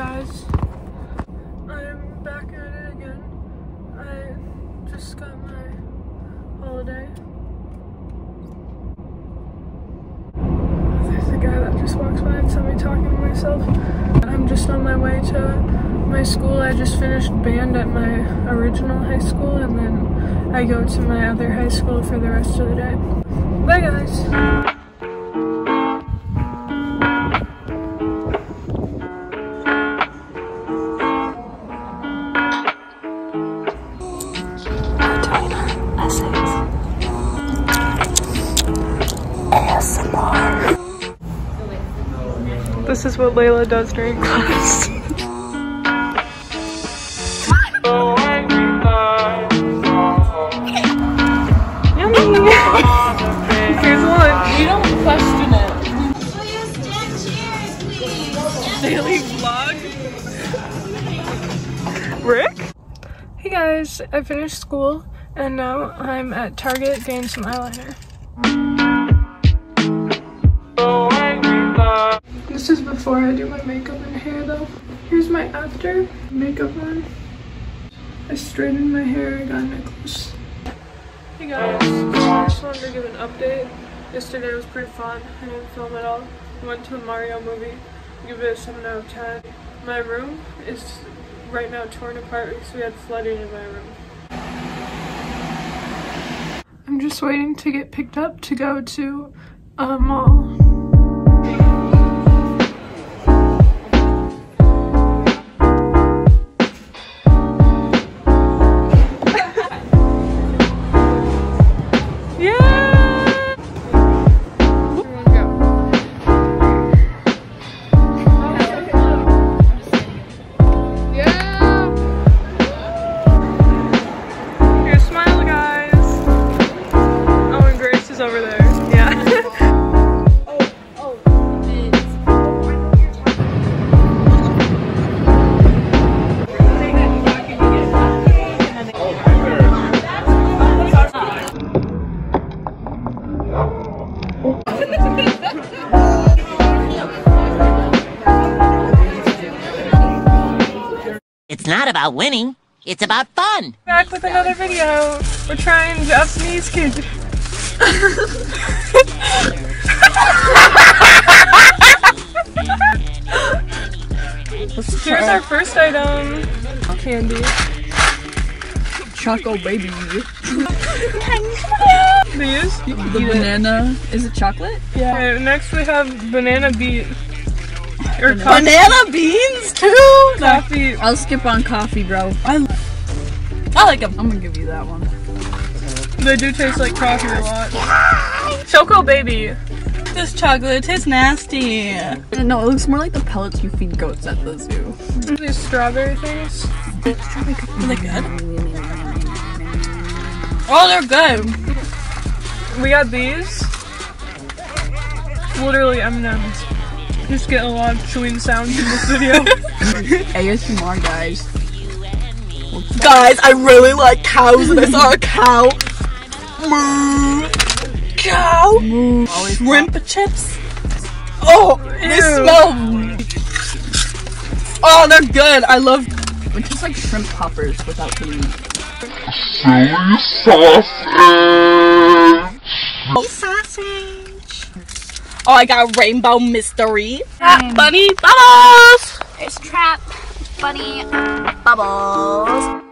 guys? I'm back at it again. I just got my holiday. There's a guy that just walks by and saw me talking to myself. I'm just on my way to my school. I just finished band at my original high school and then I go to my other high school for the rest of the day. Bye guys! This is what Layla does during class. Yummy! Here's one. You don't question it. Daily vlog. Rick? Hey guys, I finished school and now I'm at Target getting some eyeliner. Before I do my makeup and hair though. Here's my after makeup on. I straightened my hair, I got a necklace. Hey guys, I just wanted to give an update. Yesterday was pretty fun. I didn't film at all. Went to the Mario movie. Give it a 7 out of 10. My room is right now torn apart because we had flooding in my room. I'm just waiting to get picked up to go to a mall. Not about winning, it's about fun. Back with another video. We're trying Japanese food. Here's our first item. Candy. Choco baby. These. The banana. Is it chocolate? Yeah. Okay, next we have banana beet. Or. Banana beans too. coffee. I'll skip on coffee, bro. I, I like them. I'm gonna give you that one. They do taste like coffee a lot. Choco baby. This chocolate tastes nasty. Uh, no, it looks more like the pellets you feed goats at the zoo. These strawberry things. Are they good? Oh, they're good. We got these. Literally M&M's. Just get a lot of chewing sounds in this video. ASMR, guys. Guys, I really like cows, and I saw a cow. Moo. Cow. Moo. Shrimp chips. Oh, they Ew. smell. Oh, they're good. I love. It's just like shrimp poppers without the meat. Sausage. Sausage. Oh, I got rainbow mystery. Trap bunny bubbles. It's Trap Bunny Bubbles.